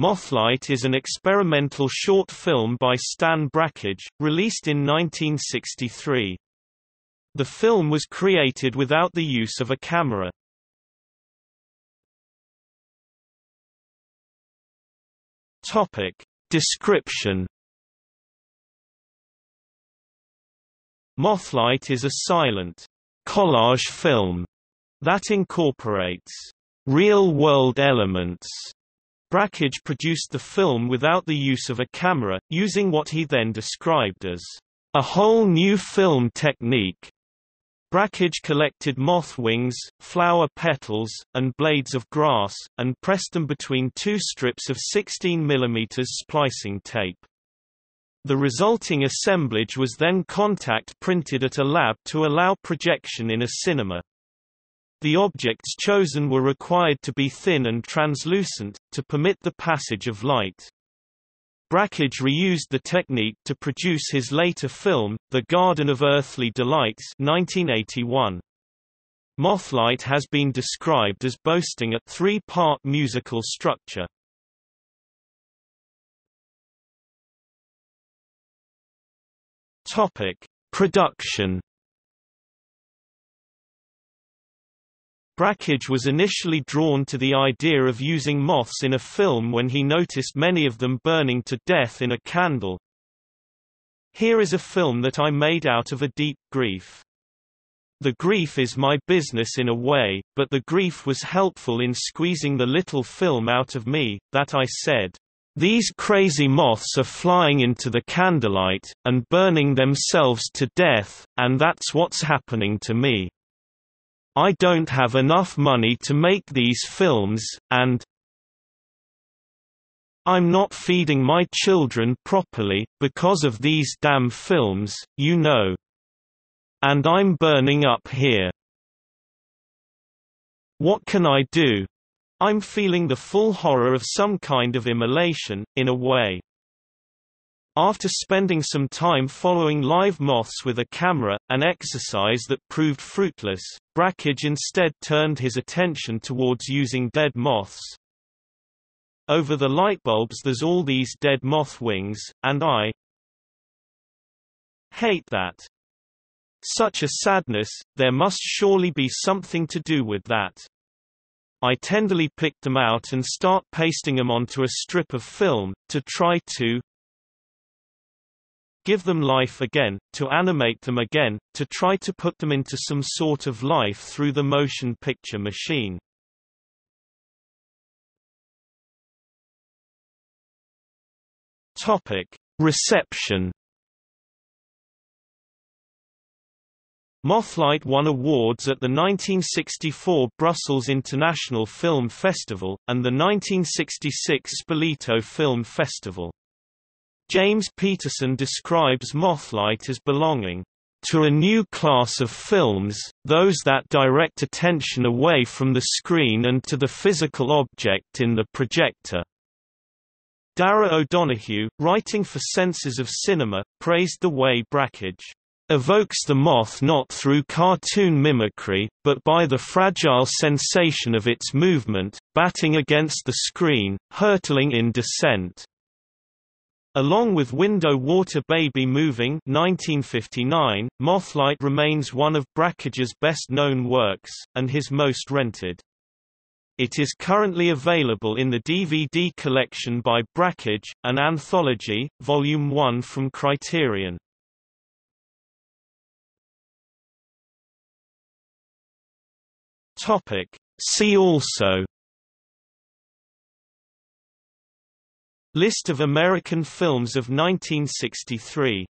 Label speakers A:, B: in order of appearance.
A: Mothlight is an experimental short film by Stan Brakhage, released in 1963. The film was created without the use of a camera. Topic. Description Mothlight is a silent, collage film that incorporates real-world elements. Brakhage produced the film without the use of a camera, using what he then described as a whole new film technique. Brakhage collected moth wings, flower petals, and blades of grass, and pressed them between two strips of 16 mm splicing tape. The resulting assemblage was then contact printed at a lab to allow projection in a cinema. The objects chosen were required to be thin and translucent, to permit the passage of light. Brakhage reused the technique to produce his later film, The Garden of Earthly Delights 1981. Mothlight has been described as boasting a three-part musical structure. Topic: Production. Brakhage was initially drawn to the idea of using moths in a film when he noticed many of them burning to death in a candle. Here is a film that I made out of a deep grief. The grief is my business in a way, but the grief was helpful in squeezing the little film out of me, that I said, these crazy moths are flying into the candlelight, and burning themselves to death, and that's what's happening to me. I don't have enough money to make these films, and I'm not feeding my children properly, because of these damn films, you know. And I'm burning up here. What can I do? I'm feeling the full horror of some kind of immolation, in a way. After spending some time following live moths with a camera, an exercise that proved fruitless, Brakhage instead turned his attention towards using dead moths. Over the lightbulbs there's all these dead moth wings, and I hate that. Such a sadness, there must surely be something to do with that. I tenderly pick them out and start pasting them onto a strip of film, to try to give them life again, to animate them again, to try to put them into some sort of life through the motion picture machine. Topic. Reception Mothlight won awards at the 1964 Brussels International Film Festival, and the 1966 Spoleto Film Festival. James Peterson describes Mothlight as belonging to a new class of films, those that direct attention away from the screen and to the physical object in the projector. Dara O'Donoghue, writing for Senses of Cinema, praised the way Brakhage evokes the moth not through cartoon mimicry, but by the fragile sensation of its movement, batting against the screen, hurtling in descent. Along with Window Water Baby Moving 1959, Mothlight remains one of Brakhage's best-known works, and his most rented. It is currently available in the DVD collection by Brakhage, an anthology, Volume 1 from Criterion. See also List of American films of 1963